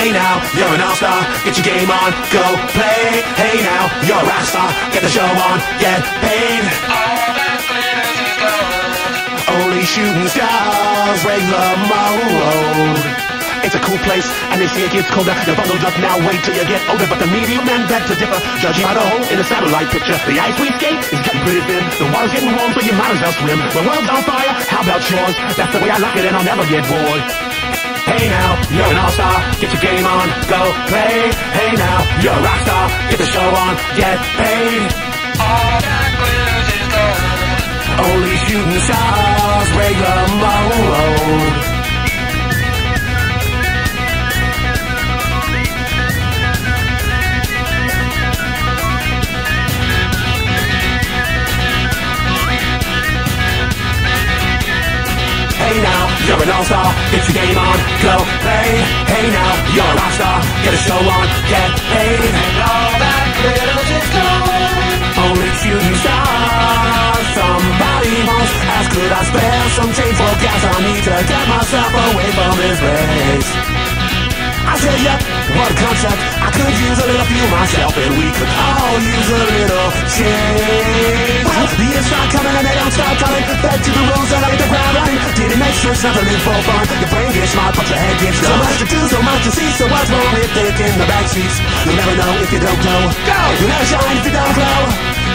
Hey now, you're an all-star, get your game on, go play. Hey now, you're a rock star, get the show on, get paid. All that glitters is gold. Only shooting stars the mold. It's a cool place, and they say it gets colder. You're bundled up now, wait till you get older. But the medium man beg to differ, judging by the hole in the satellite picture. The ice we skate is getting pretty thin. The water's getting warm, so you might as well swim. The world's on fire, how about yours? That's the way I like it, and I'll never get bored. Hey now, you're an all-star, get your game on, go play. Hey now, you're a rock star, get the show on, get paid. All that glitters is gold. Only shooting stars the mold. Hey now, you're an all-star, get your go play. Hey now, you're a rock star, get a show on, get paid. And all that glitters is gold. Only shooting stars. Somebody once asked, could I spare some change for gas? I need to get myself away from this place. I said, yep, what a concept. I could use a little fuel myself, and we could all use a little change. Well, the years start coming and they don't stop coming. Back to the rules and I Did it make sense? Nothing in for fun. Your brain gets smart, but your head gets dumb. So much to do, so much to see. So what's wrong with thinking the back seats? You'll never know if you don't go. Go! You'll never shine if you don't glow.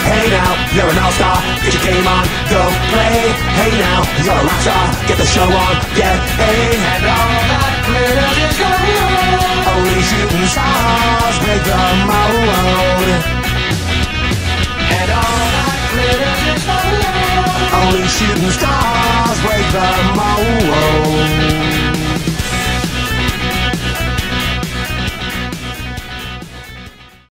Hey now, you're an all-star, get your game on, go play. Hey now, you're a rock star, get the show on, get paid. And all that glitters is gold. Only shooting stars break the mold. And all that glitters is gold. Only shooting stars break the mold. Oh.